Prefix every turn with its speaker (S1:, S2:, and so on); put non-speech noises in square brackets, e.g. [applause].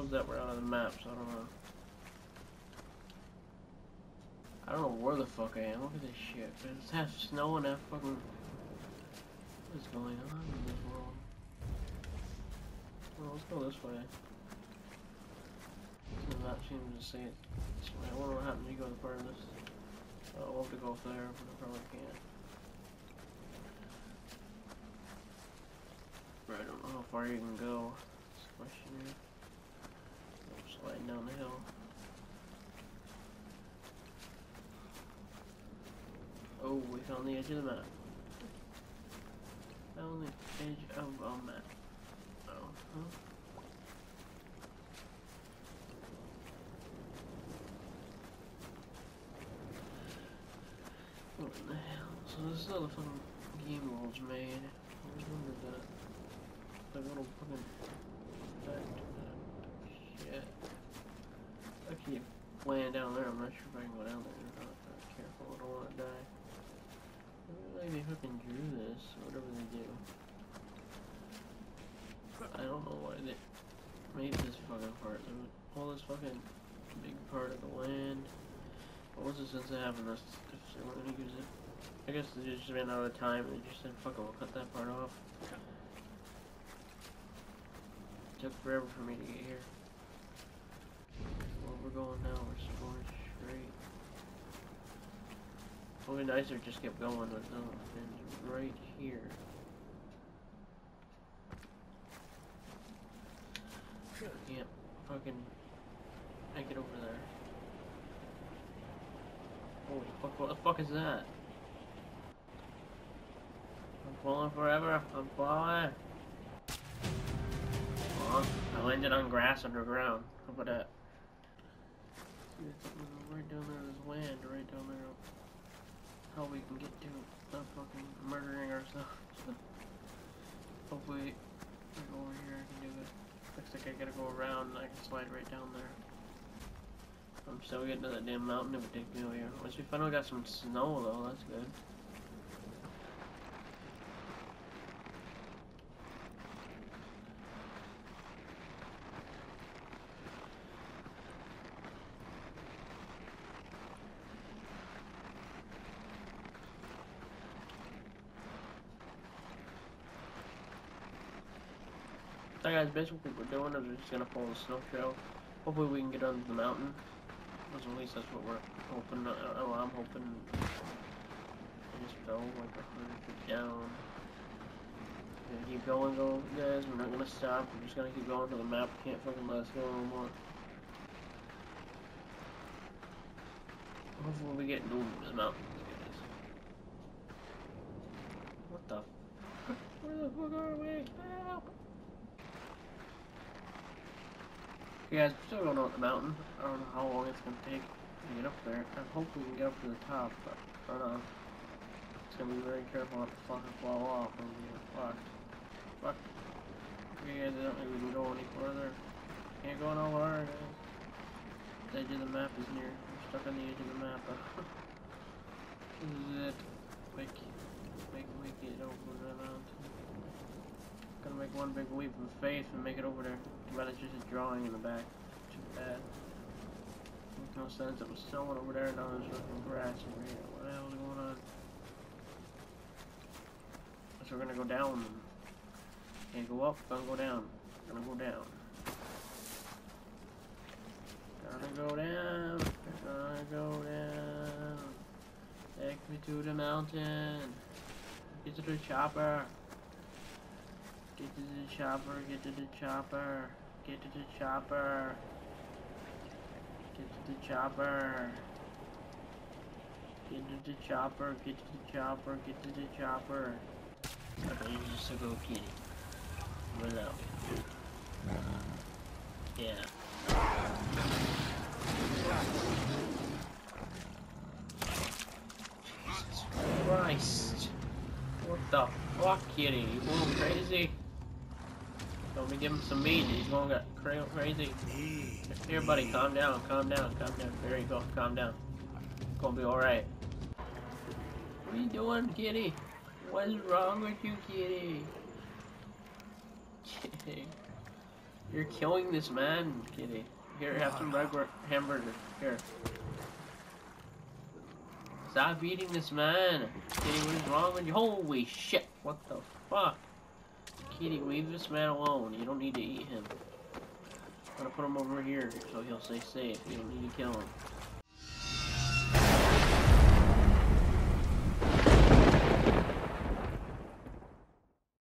S1: shows that we're out of the map, so I don't know. I don't know where the fuck I am. Look at this shit. It's half snow and half fucking. What is going on in this world? Well, let's go this way. Does not seem to see it. this way. I wonder what happens if you go this. Oh, I'll to go up there, but I probably can't. I don't know how far you can go. That's the question here. Sliding down the hill. Oh, we found the edge of the map. Found the edge of a map. Oh, huh? What the hell? So this is how the fucking game world's made. I always wondered that. That little fucking to that shit. Keep laying down there, I'm not sure if I can go down there not. I'm careful, I don't wanna die. I really like they fucking drew this, whatever they do. I don't know why they made this fucking part. All this fucking big part of the land. What was the sense of having this if they weren't gonna use it? I guess they just ran out of time and they just said, fuck it, we'll cut that part off. took forever for me to get here. We're going now, we're just going straight. It would nicer just kept going, but no, it's right here. Can't fucking make it over there. Holy fuck, what the fuck is that? I'm falling forever, I'm falling. I landed on grass underground. How about that? It's uh, right down there's land right down there. How we can get to it. not fucking murdering ourselves. [laughs] Hopefully, I go over here, I can do it. Looks like I gotta go around and I can slide right down there. I'm still getting to that damn mountain, it would take me over here. Once we finally got some snow though, that's good. So guys, basically what we're doing is we're just gonna follow the snow trail. Hopefully we can get under the mountain. At least that's what we're hoping. Oh, I'm hoping. I just fell like a hundred feet down. Gonna keep going, go, guys. We're not gonna stop. We're just gonna keep going to the map. Can't fucking let us go no more. Hopefully we get over the mountain. What the? [laughs] Where the fuck are we? Help! Okay guys, we're still going up the mountain. I don't know how long it's gonna take to get up there. I hope we can get up to the top, but I don't know. It's gonna be very careful not to fucking fall off we get fucked. Fuck. Okay guys, I don't think we can go any further. Can't go no further guys. The edge of the map is near. We're stuck on the edge of the map. [laughs] this is it. Make, make, make it over the mountain. Gonna make one big leap of faith and make it over there. Too bad it's just a drawing in the back. Too bad. Makes no sense. It was snowing over there, now there's fucking grass over here. What the hell is going on? So we're gonna go down. Can't go up, gonna go down. Gonna go down. Gonna go down. Gonna go down. Take me to the mountain. Get to the chopper. Get to the chopper, get to the chopper, get to the chopper, get to the chopper, get to the chopper, get to the chopper, get to the chopper. Just a go kitty. Willow. Yeah. Christ. What the fuck, kitty? You going crazy? Give him some meat. He's to get cra crazy. Here, buddy, calm down, calm down, calm down. There you go, calm down. It's Gonna be alright. What are you doing, kitty? What is wrong with you, kitty? Kitty. You're killing this man, kitty. Here, have some regular hamburger. Here. Stop eating this man. Kitty, what is wrong with you? Holy shit, what the fuck? Leave this man alone. You don't need to eat him. I'm gonna put him over here so he'll stay safe. You don't need to kill him.